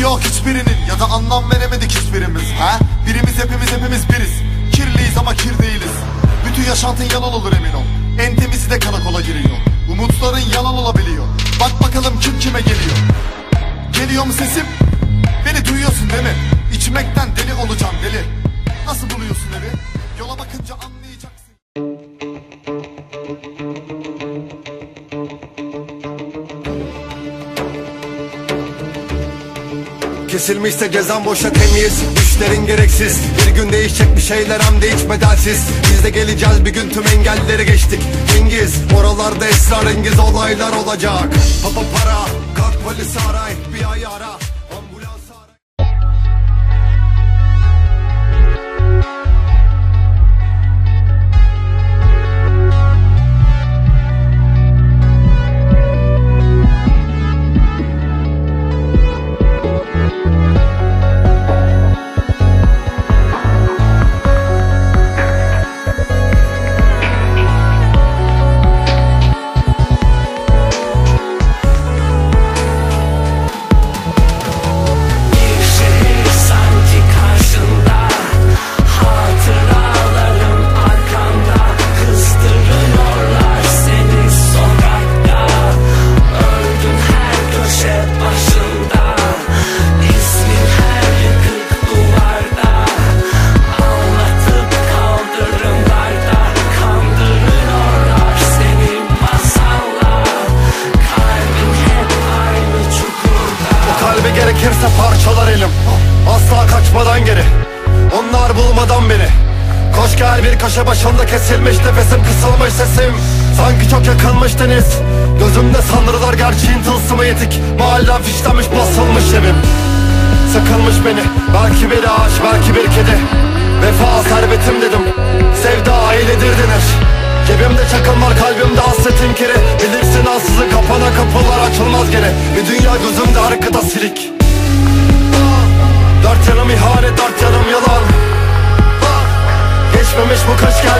Yok hiçbirinin ya da anlam veremedik hiçbirimiz ha? Birimiz hepimiz hepimiz biriz Kirliyiz ama kir değiliz Bütün yaşantın yalan olur emin ol En temizi de karakola giriyor Umutların yalan olabiliyor Bak bakalım kim kime geliyor Geliyor mu sesim? Beni duyuyorsun değil mi? İçmekten deli olacağım deli Nasıl buluyorsun evi? Yola bakınca anlayacaksın Kesilmişse cezan boşa temiz. Düşlerin gereksiz. Bir gün değişecek bir şeyler hem de hiç bedelsiz. Biz de geleceğiz bir gün tüm engelleri geçtik. Cengiz Oralarda esrarengiz olaylar olacak. Papa para Kalk polisi aray Bir ay ara gerekirse parçalar elim. Asla kaçmadan geri. Onlar bulmadan beni. Koş gel bir köşe başında kesilmiş Nefesim kısılmış sesim. Sanki çok yakınmış deniz Gözümde sanrılar gerçeğin tılsımı yetik. Mahallem fişlenmiş basılmış evim. Sıkılmış beni. Belki bir ağaç belki bir kedi. Vefa servetim dedim. Sevda ailedir denir. Cebimde çakıl var kalbimde hasretin kiri. Bilirsin ansızın kapana kapılar açılmaz geri Bir dünya gözümde arkada silik Yanım ihanet yanım yalan. Geçmemiş bu kış gelmemiş